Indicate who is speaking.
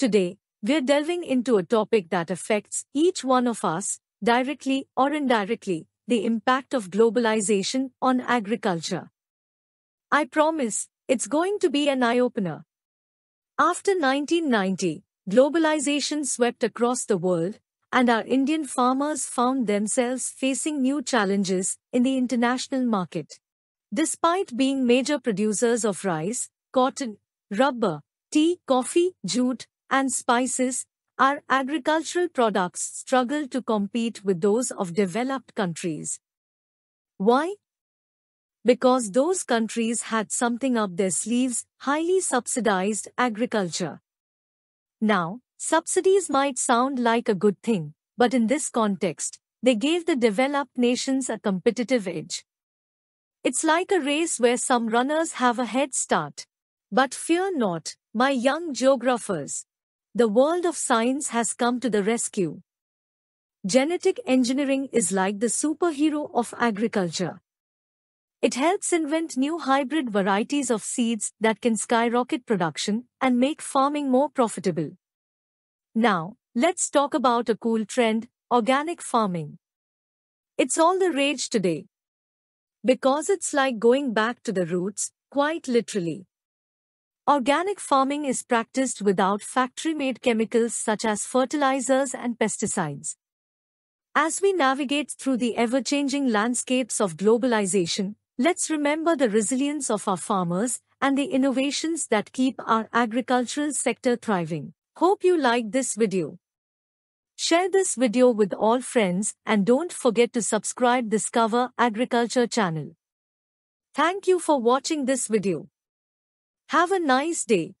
Speaker 1: Today, we're delving into a topic that affects each one of us, directly or indirectly, the impact of globalization on agriculture. I promise, it's going to be an eye-opener. After 1990, globalization swept across the world, and our Indian farmers found themselves facing new challenges in the international market. Despite being major producers of rice, cotton, rubber, tea, coffee, jute, and spices, our agricultural products struggle to compete with those of developed countries. Why? Because those countries had something up their sleeves, highly subsidized agriculture. Now, subsidies might sound like a good thing, but in this context, they gave the developed nations a competitive edge. It's like a race where some runners have a head start. But fear not, my young geographers. The world of science has come to the rescue. Genetic engineering is like the superhero of agriculture. It helps invent new hybrid varieties of seeds that can skyrocket production and make farming more profitable. Now, let's talk about a cool trend, organic farming. It's all the rage today. Because it's like going back to the roots, quite literally. Organic farming is practiced without factory-made chemicals such as fertilizers and pesticides. As we navigate through the ever-changing landscapes of globalization, let's remember the resilience of our farmers and the innovations that keep our agricultural sector thriving. Hope you liked this video. Share this video with all friends and don't forget to subscribe Discover Agriculture channel. Thank you for watching this video. Have a nice day.